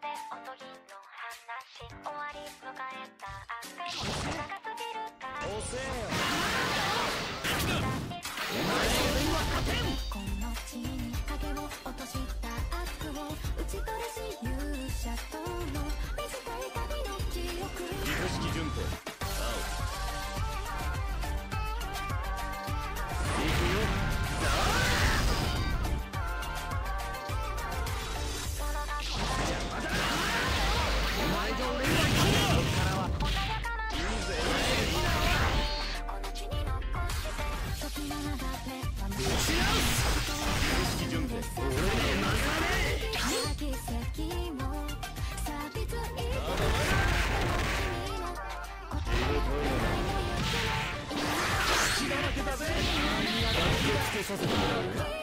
でおとぎの話終わり迎えたあも長す。ぎるかよ前はこの地に影を落とした悪を打ち取るし勇者との短い旅の記憶弱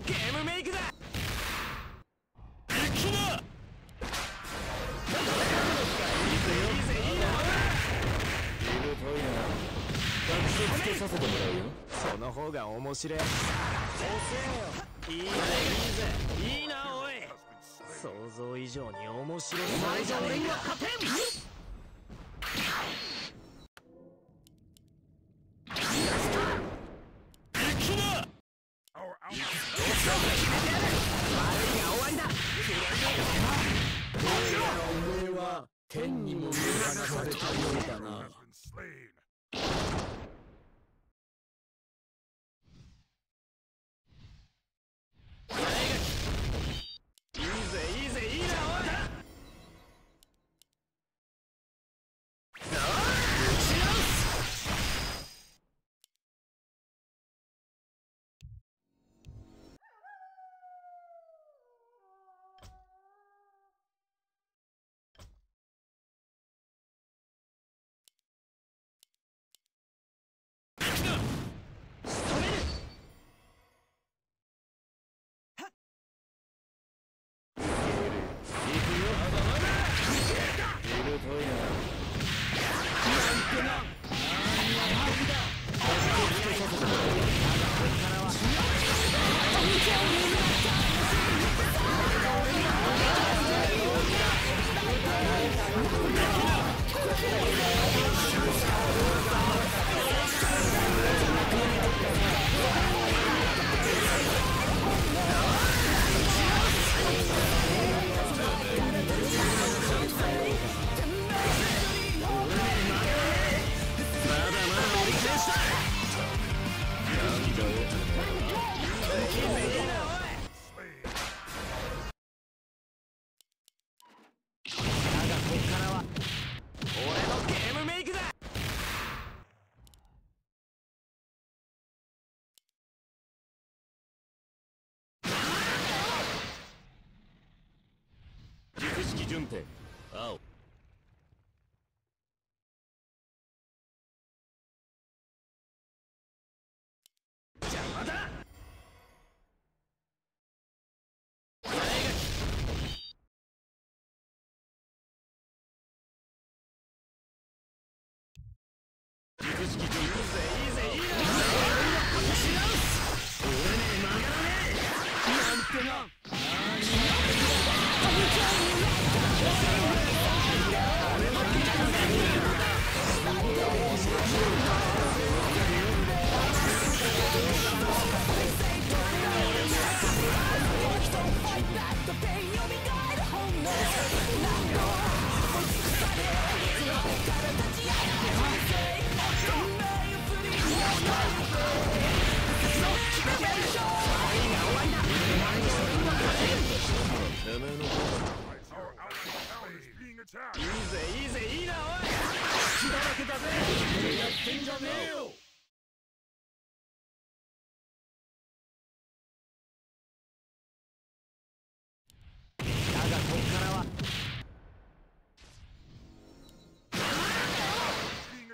のゲームメイクだ。行くなつけさせてもらうよその方が面白い遅えよいいぜいいぜいいなおい想像以上に面白い前じゃ俺には勝てん天にも見放されたようだな。really? 順天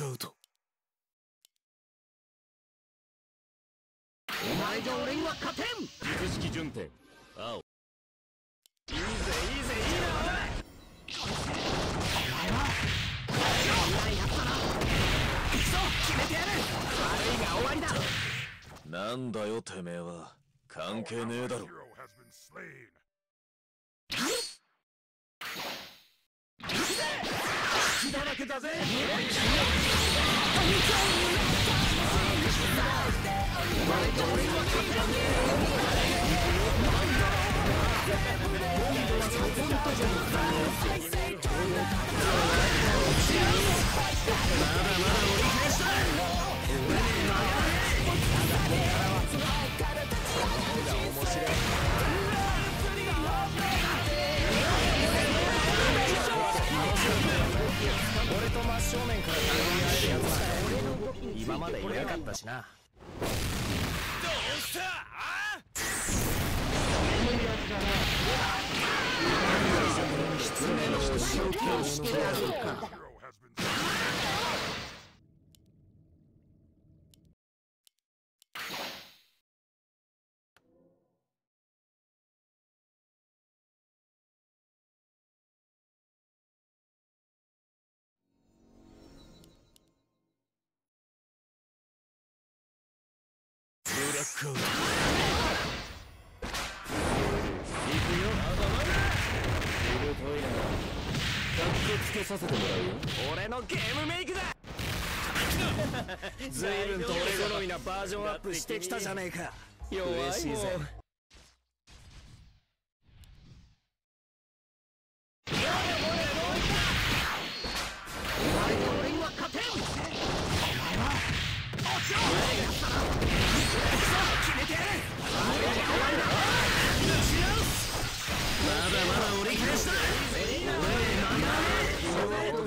Blackout. お前が俺には勝てん！術式順天青。いいぜいいぜいいなお前お前は。やったな行くぞ決めてやる。悪いが終わりだ。なんだよてめえは。関係ねえだろ血だらけだぜ。俺と真正面から殴り合えるやつは今までいなかったしなどうした？あ狐の消去してやる。かックアウト行くよ。まだまだしぶといなかっこつけさせてもらうよ。俺のゲームメイクだ随分と俺好みなバージョンアップしてきたじゃねえか弱いしいぜ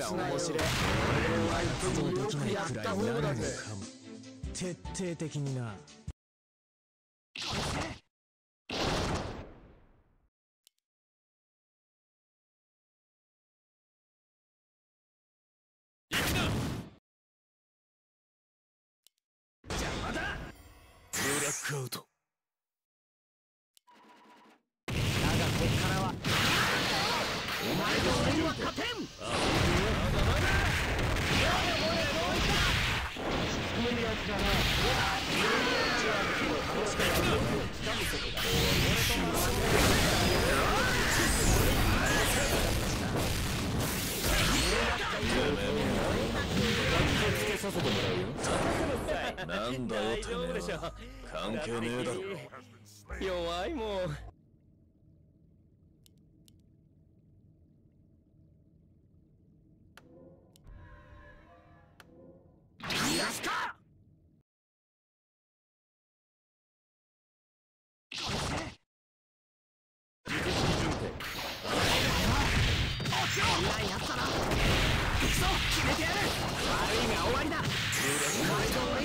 が面白い。俺は相手によくやった方だぜ徹底的になックアウトだがこっからはお前と俺には勝てんやれもえどういった仕組めるやつだなつけさせてもらうよなんだよてめえは関係ねえ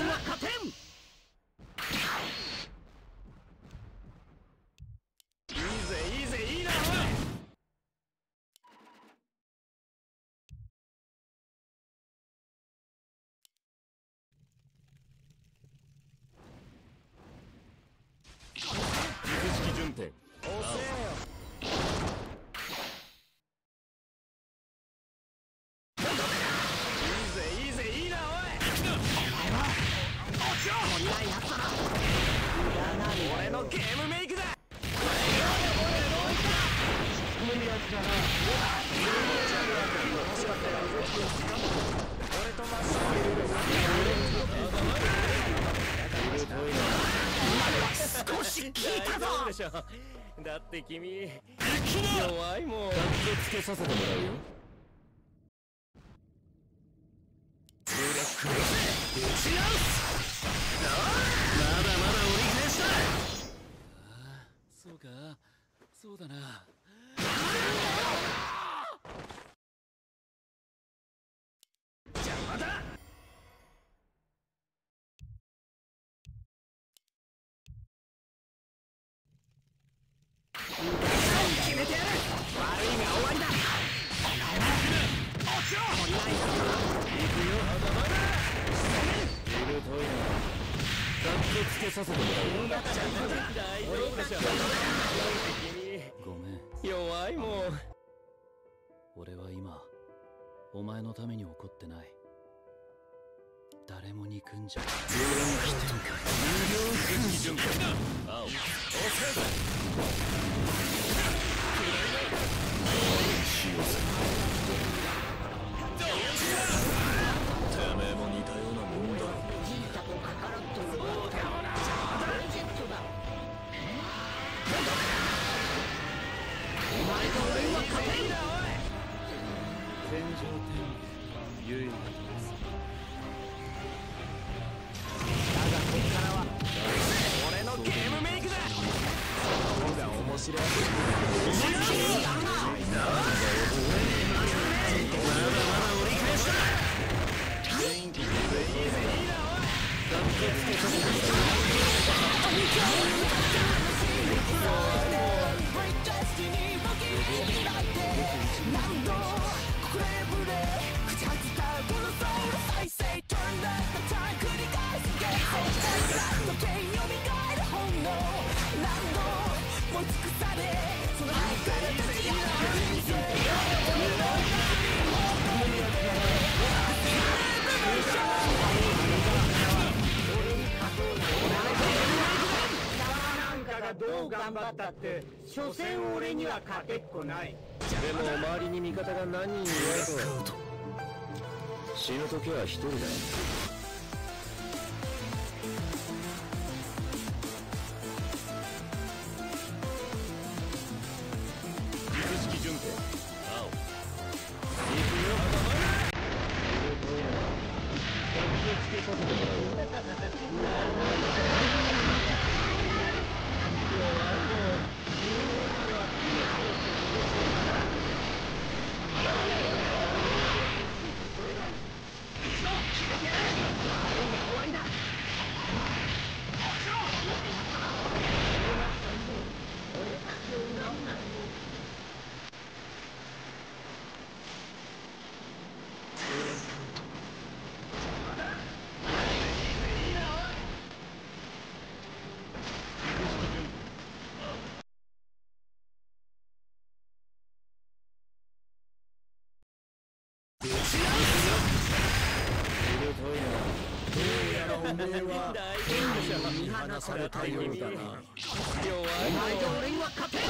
だろ Has been slain. 弱いもん だって君弱いもん。つけさせてもらうよ。そうか。そうだなつけさせてもらう大丈夫でしょごめん。弱いもん。俺は今お前のために怒ってない。誰も憎んじゃ。て所詮俺には勝てっこない。でも周りに味方が何人いようと。死ぬ時は一人だは見放されたようだな。お前じゃ俺には勝てん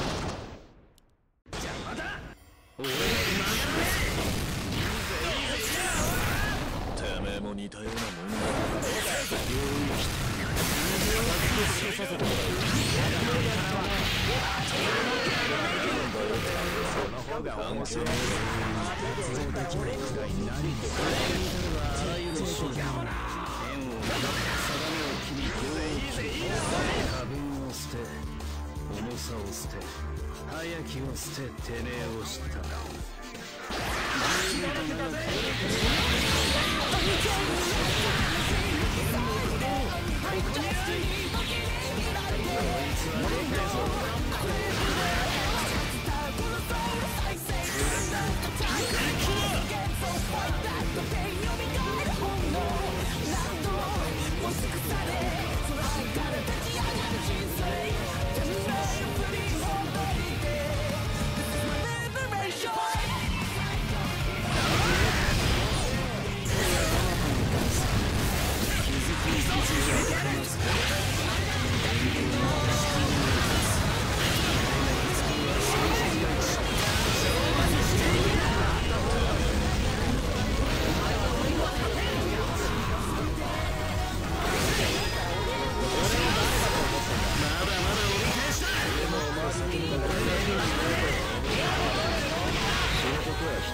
てめえも似たようなもんだ。方が面白いを捨て早きを捨ててめえを知った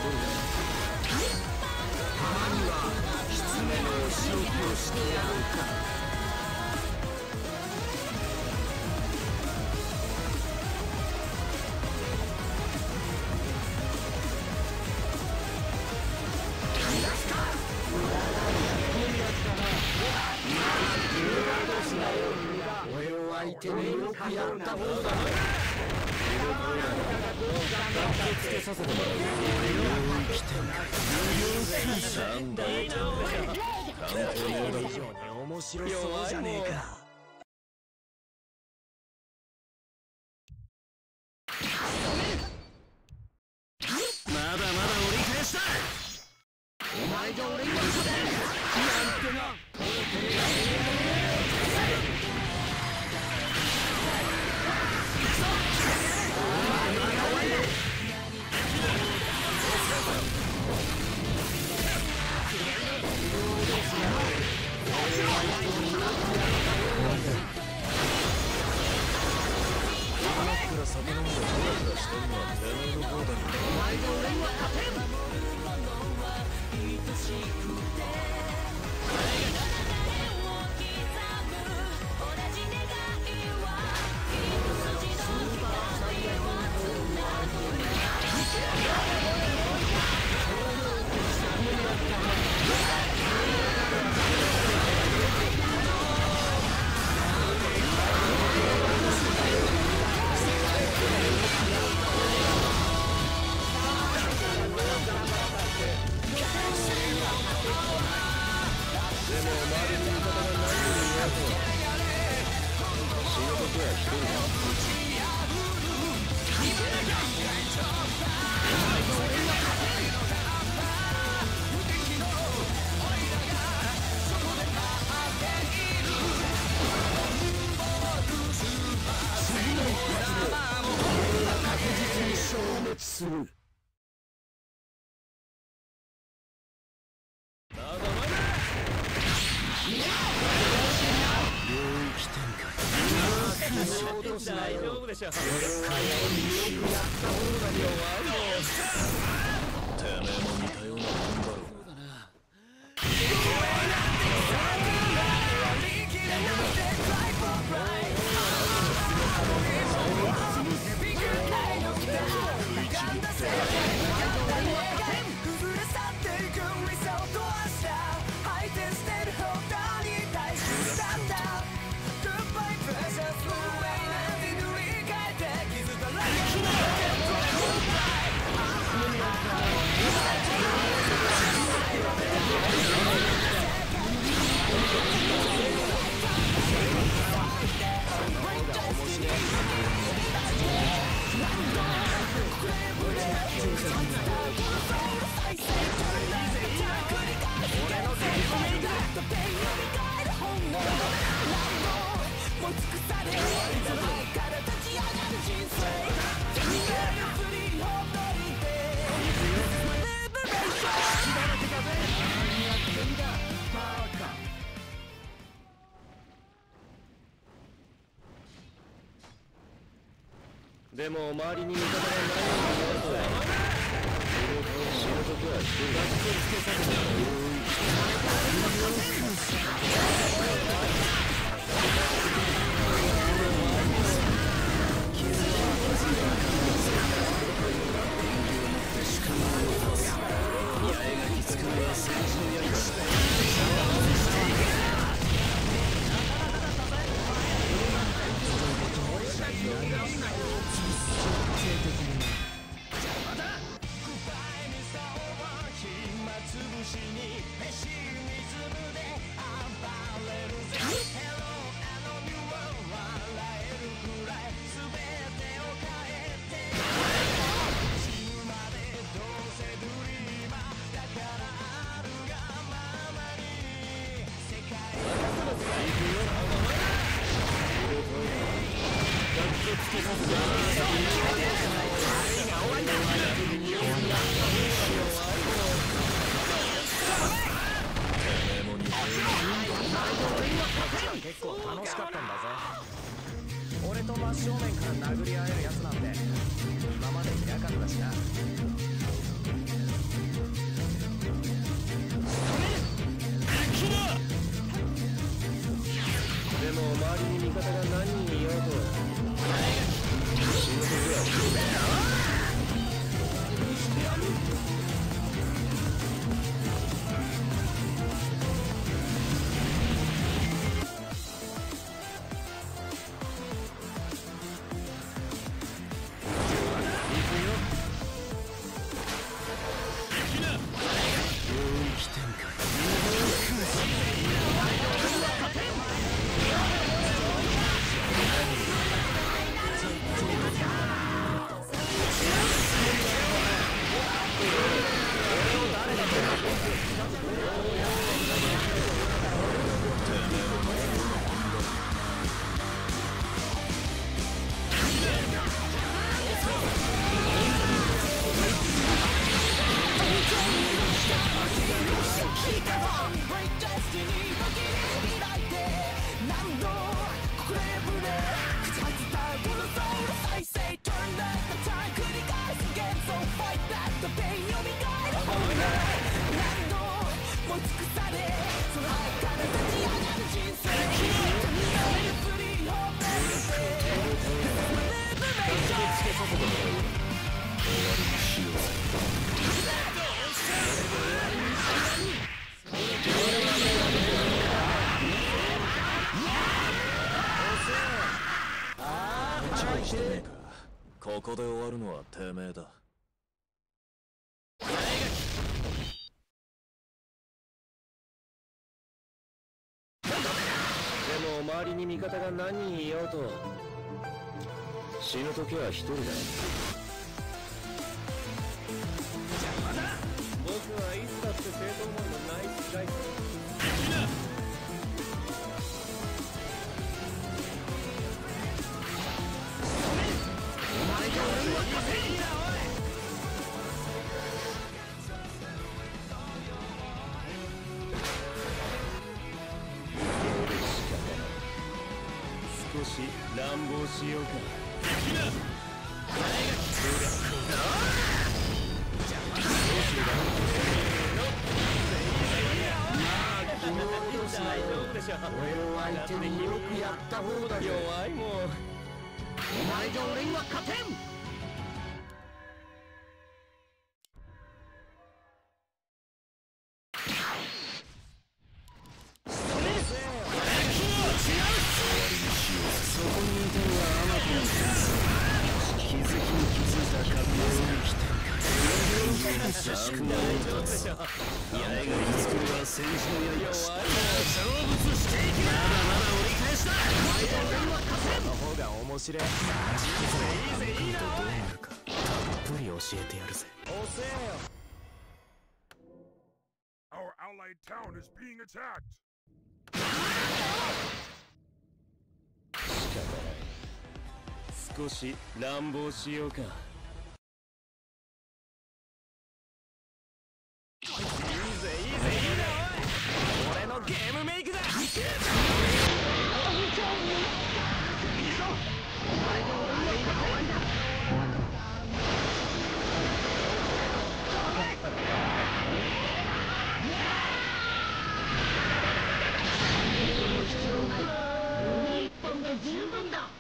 たまには狐のお仕置きをしてやろうか手によくやった方だ。白そうじゃねえか。大丈夫も周りにりに味方が何人いようと。死ぬ時は一人だ。俺の相手によくやった方だよ弱いもん。お前じゃ俺には勝てんそこにいたのはアマテラス気づきに気づいたか領域展開久しくないと八重が見つけるはの方が面白い。いいぜいいぜいいなどうなるかたっぷり教えてやるぜ。遅えよ Our allied town is being attacked. 少し乱暴しようか。いいぜいいぜいいなおい。俺のゲームメイクだ十分だ。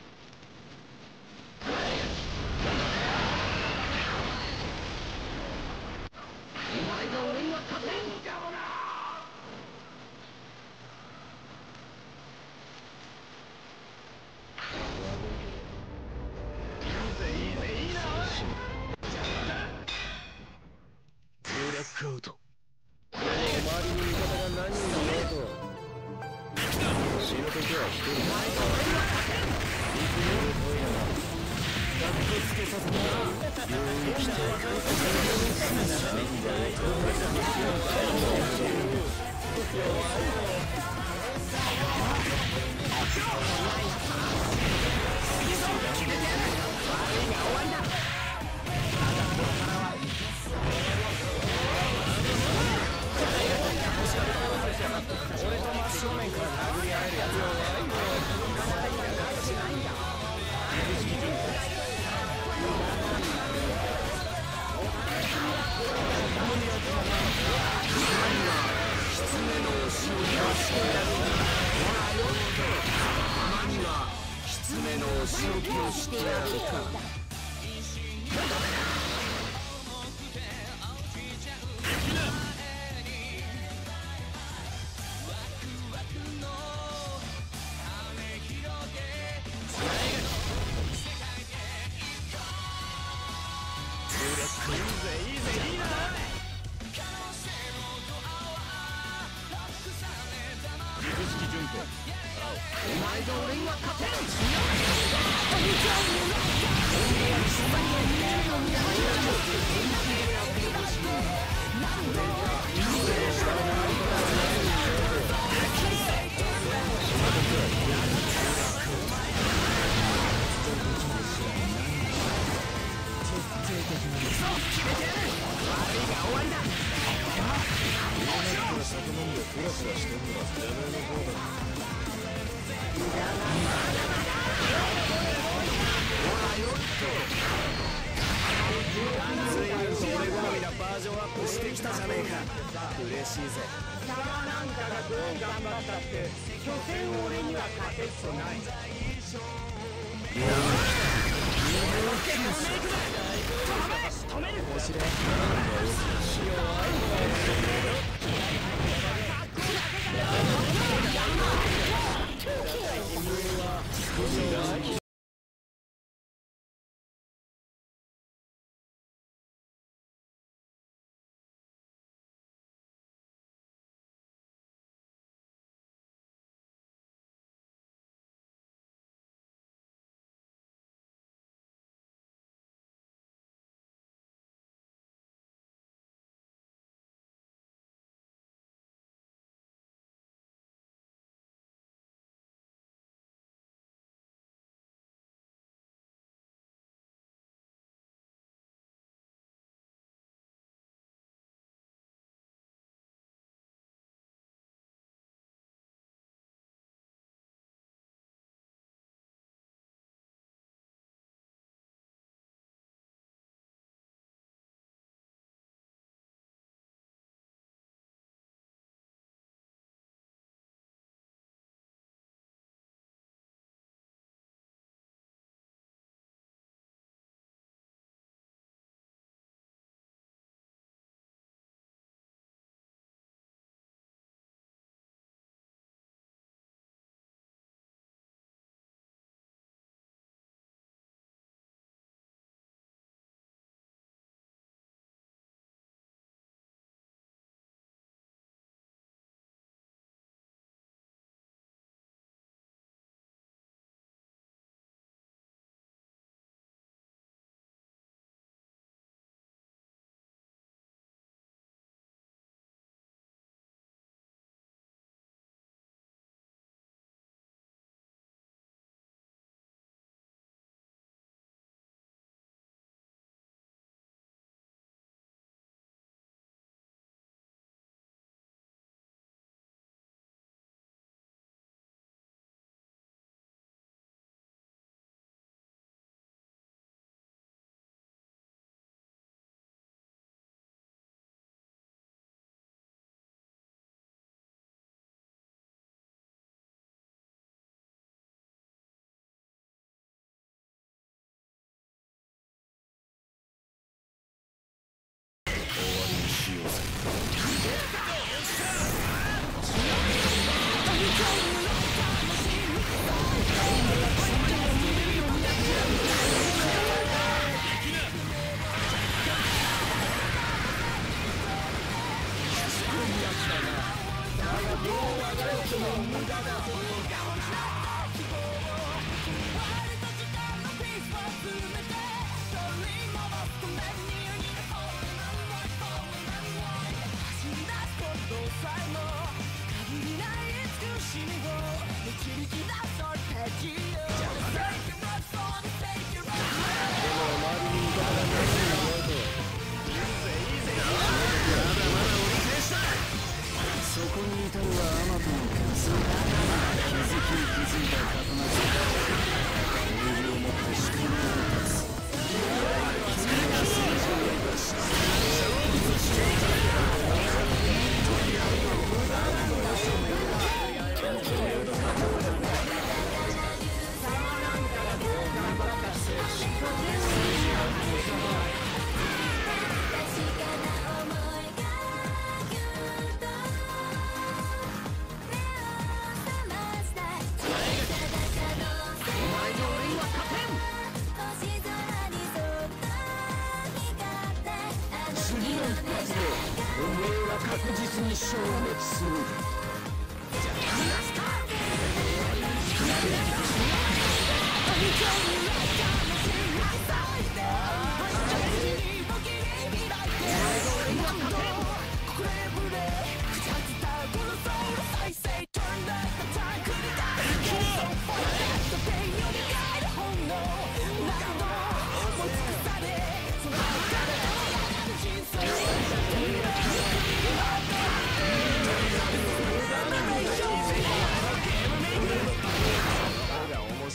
You don't know.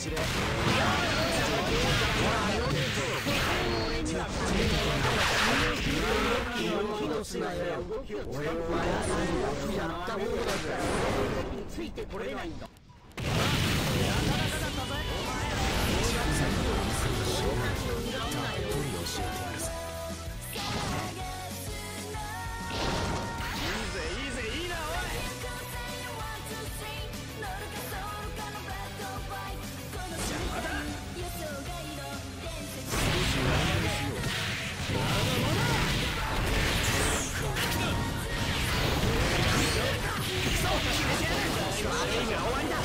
面白い。ついてこれないんだいいぜ You know.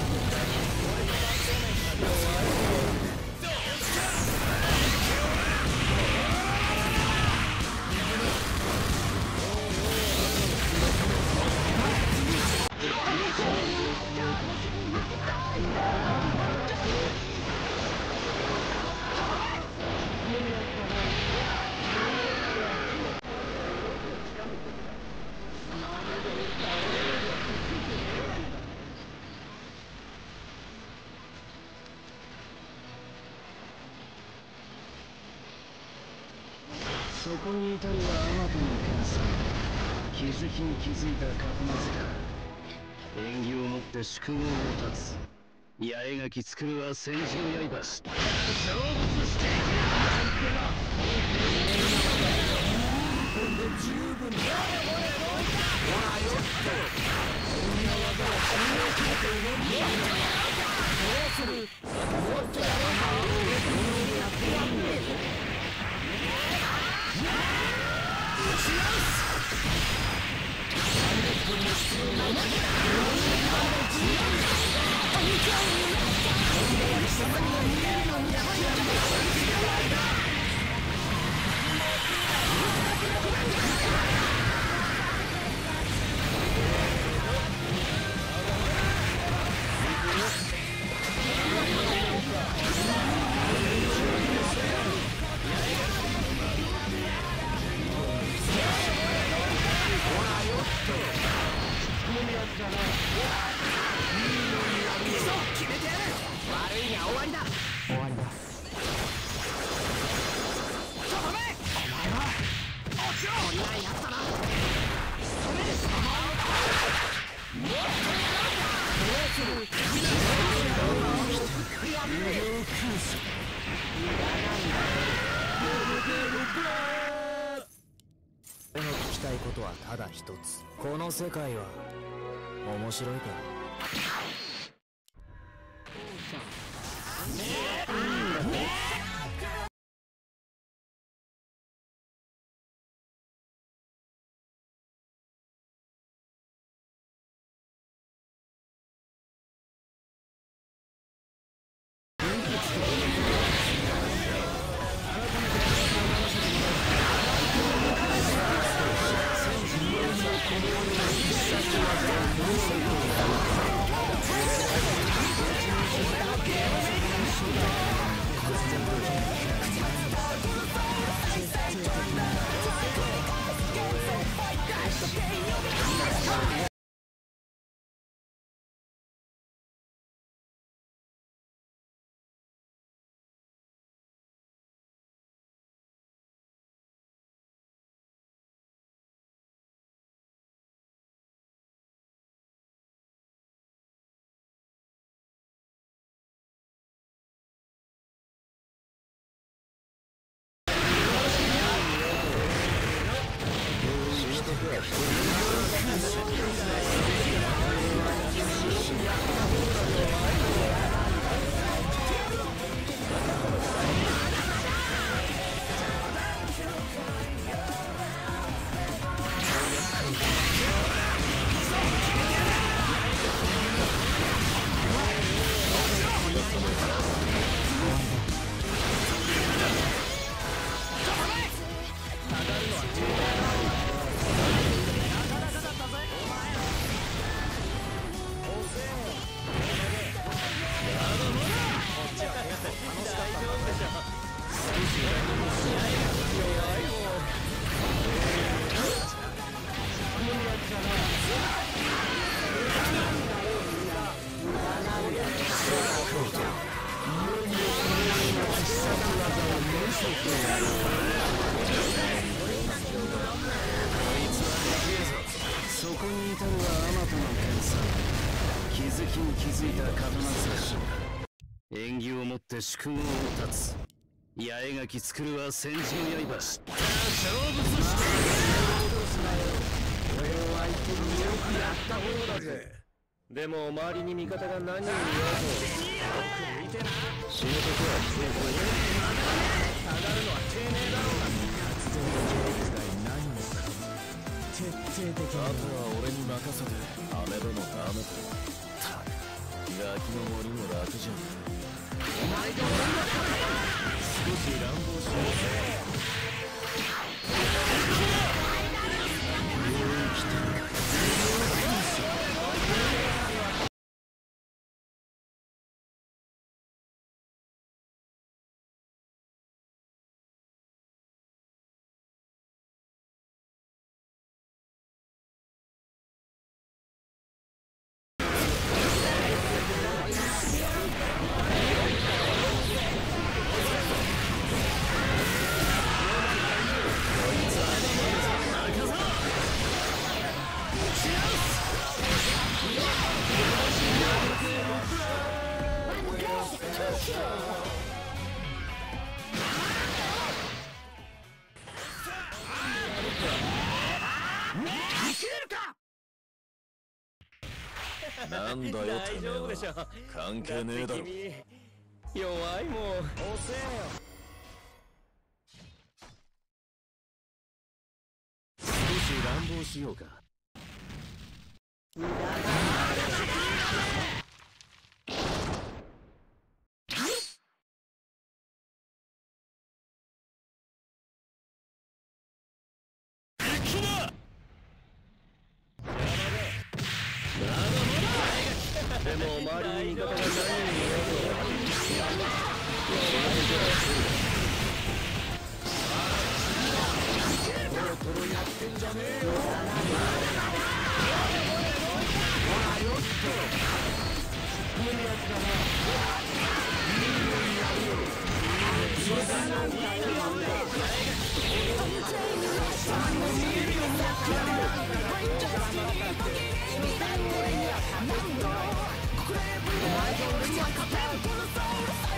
にいたのはアマトの剣さ気づきに気づいた格末だ縁起をもって宿命を立つ八重垣作るは戦時の刃成仏してい Yeah. 俺の聞きたいことはただ一つ。この世界は面白いか起をもって宿業を立つ八重垣作るは戦時の刃勝負として俺を相手によくやった方だぜでも周りに味方が何人いようとよく見てな。仕事とはしてこい下がるのはてめえだろうが活動の計画が何をか徹底的にあとは俺に任せて。雨でもダメとたくガキの森も楽じゃ少し乱暴しようなんだよて大めえ丈夫でしょは。関係ねえだろ。弱いもん遅えよ少し乱暴しようか。でも周りに味方が何人いよう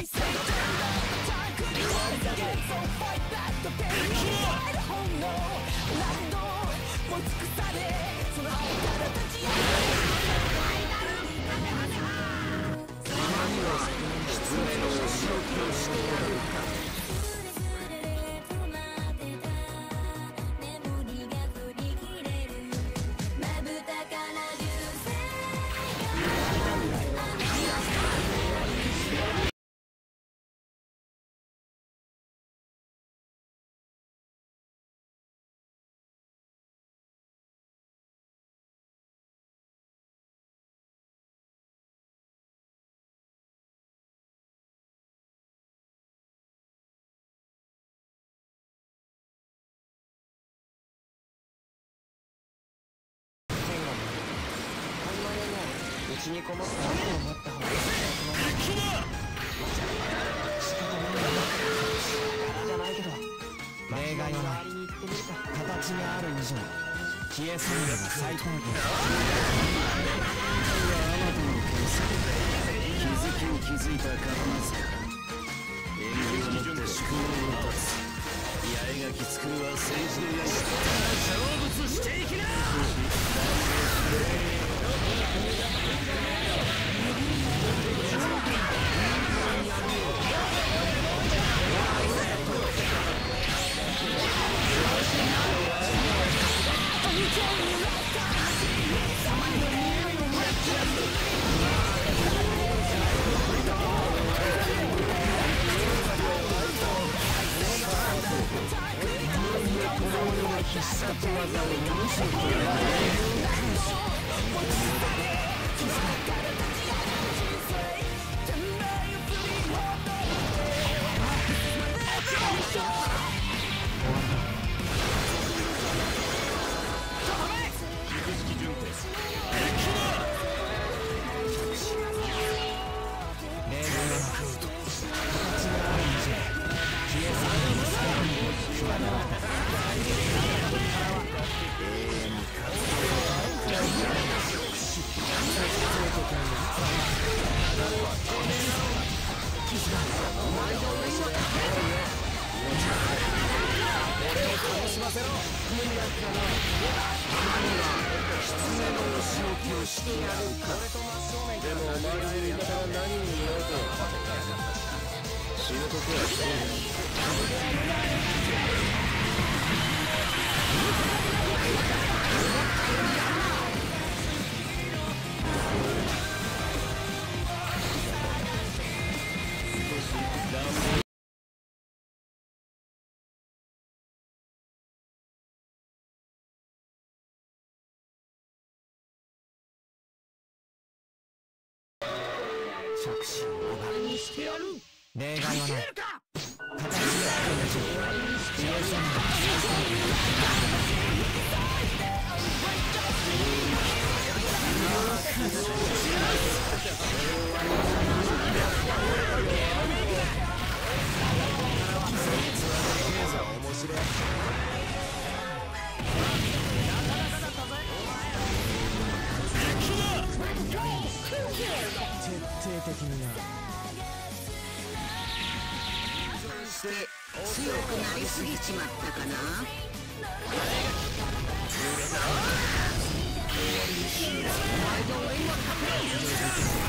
との後ろ手をしてやるか。にこもって後を待った方がいいじゃないけど例外はない形がある以上消え去るのが最低限気づきに気づいた刀塚縁起をもって宿業を立つ八重垣作るは政治の刃成仏していきなしてやる。願いはない過ぎちまったかな？さ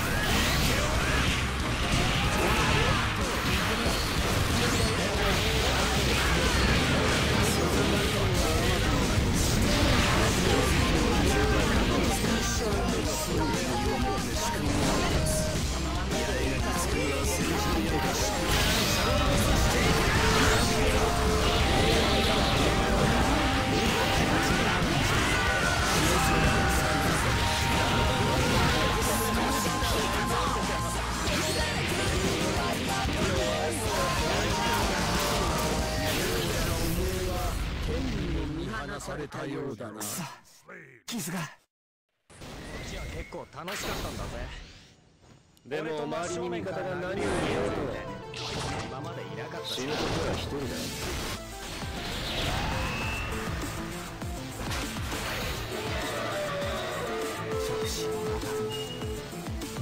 れたようだな.傷が。結構楽しかったんだぜ。でも周りに味方が何を言おうと今までいな。かったし死ぬ時は一人だ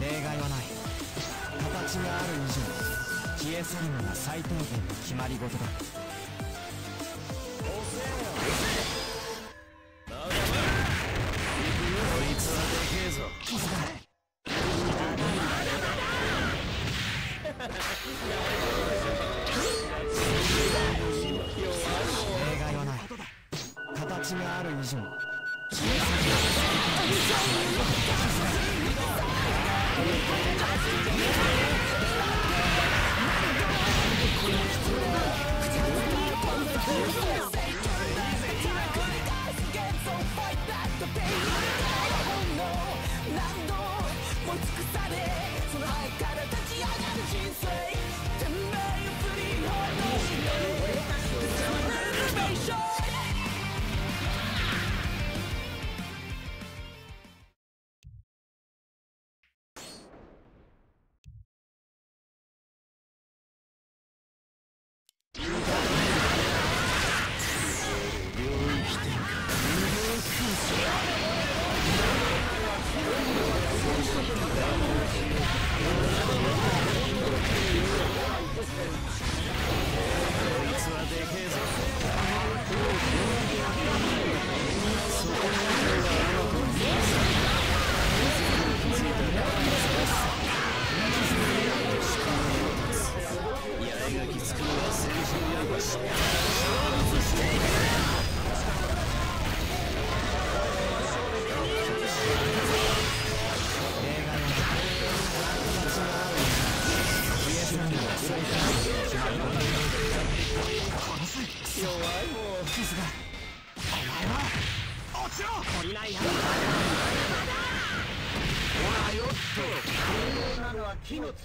例外はな。い形がある以上消え去るのが最低限の決まり事だ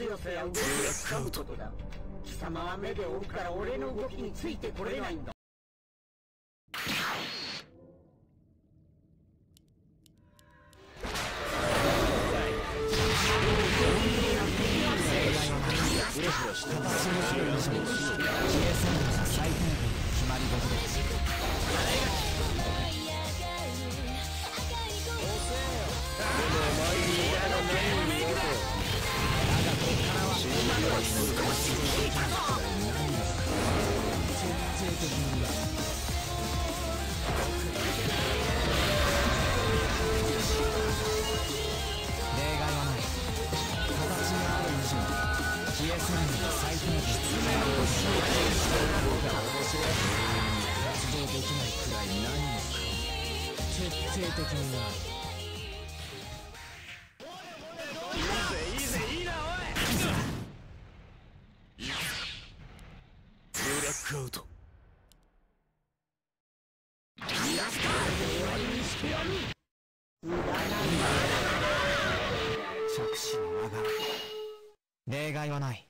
強さや動きをつかむことだ。貴様は目で追うから俺の動きについてこれないんだ。違いはない。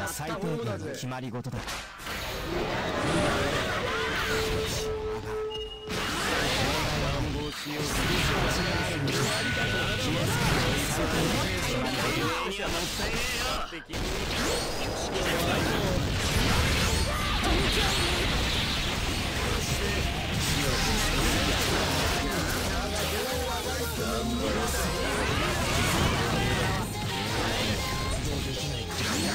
は最低限の決まり事だできない。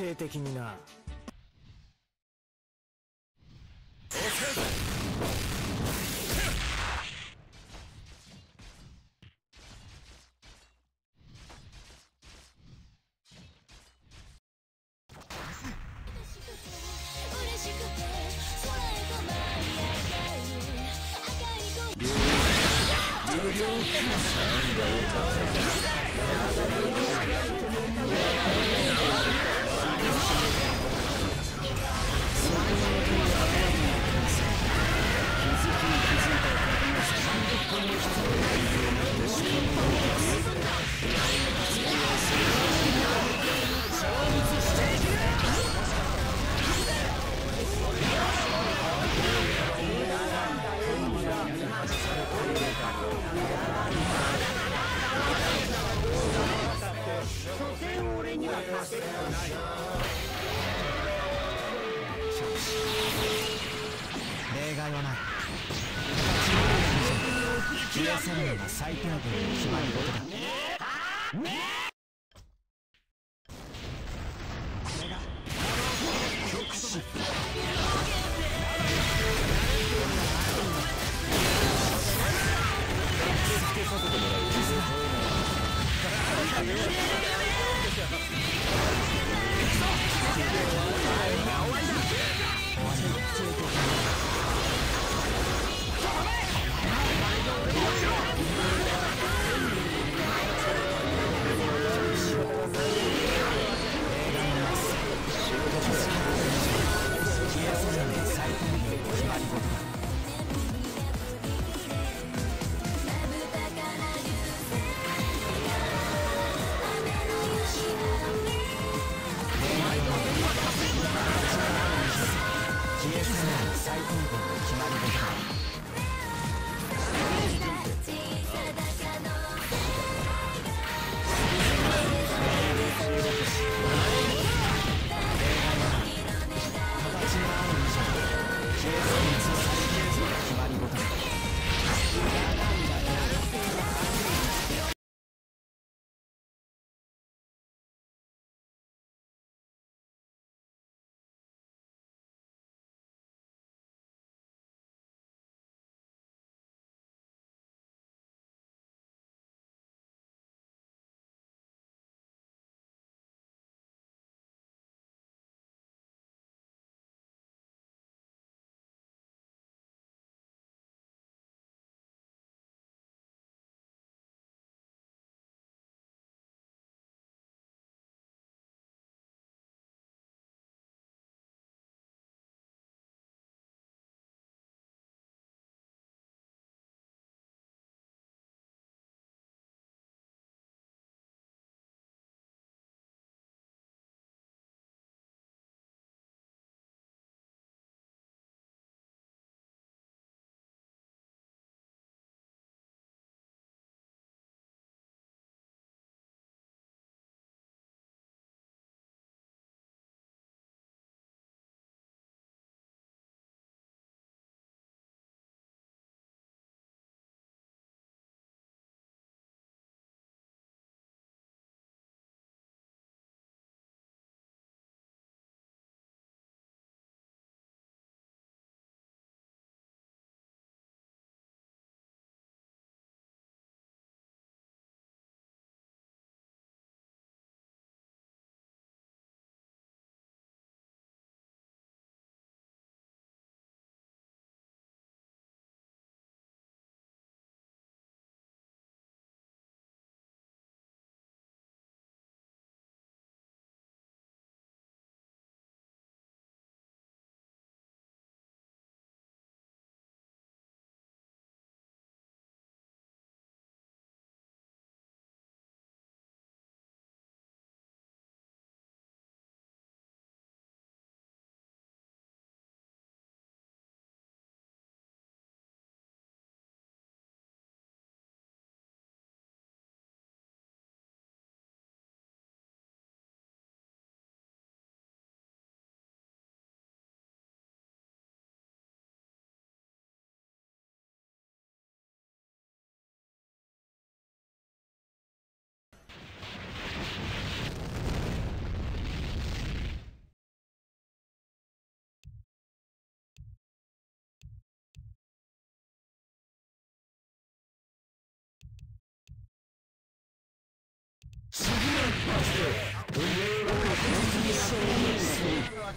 性的にな。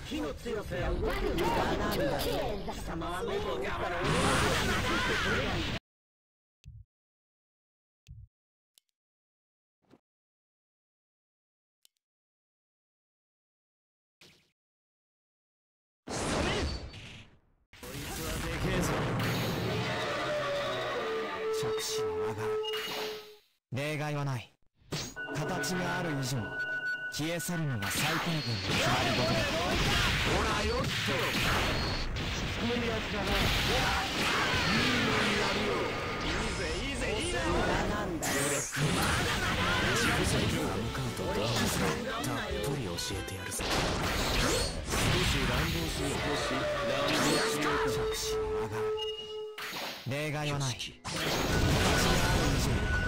火の強さや動きのなんだよ貴様は目で追うから例外はない。形がある以上消え去るのが最低限の決まり事だ。ほらよっと無駄なんだよジグザグが向かうとダメージがたっぷり教えてやるぞ少し乱暴し少し乱暴しようか着信曲がる例外はない形がある以上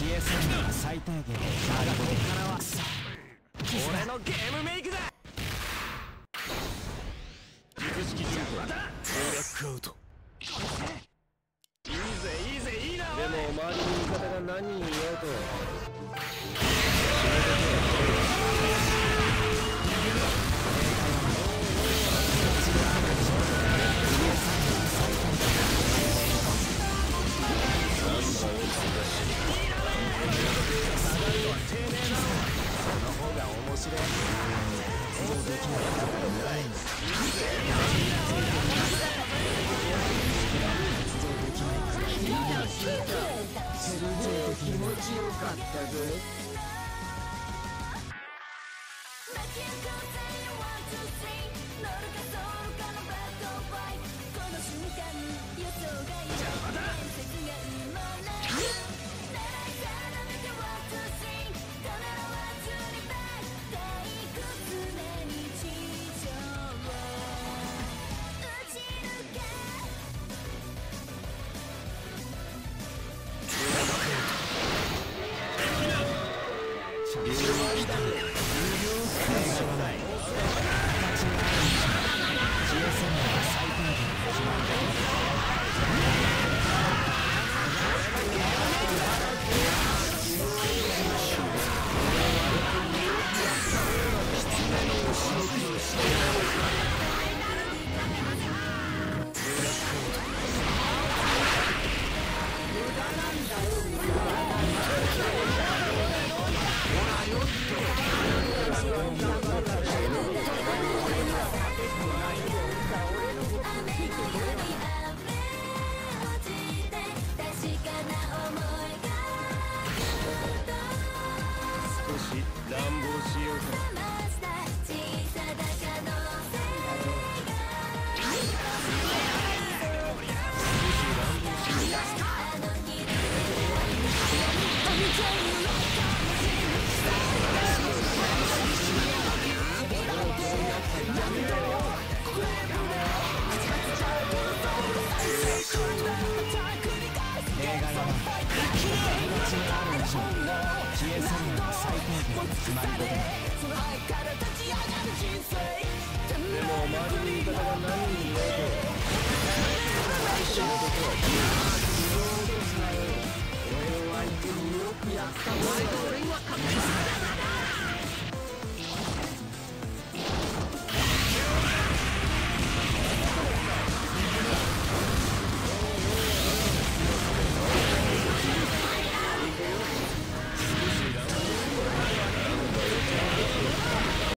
消え去るのが最低限だがここからは俺のゲームメイクだ術式準備ブラックアウトいいぜいいぜいいなでも周りに味方が何人いようと。面白い。とないの気持ちよかったぜ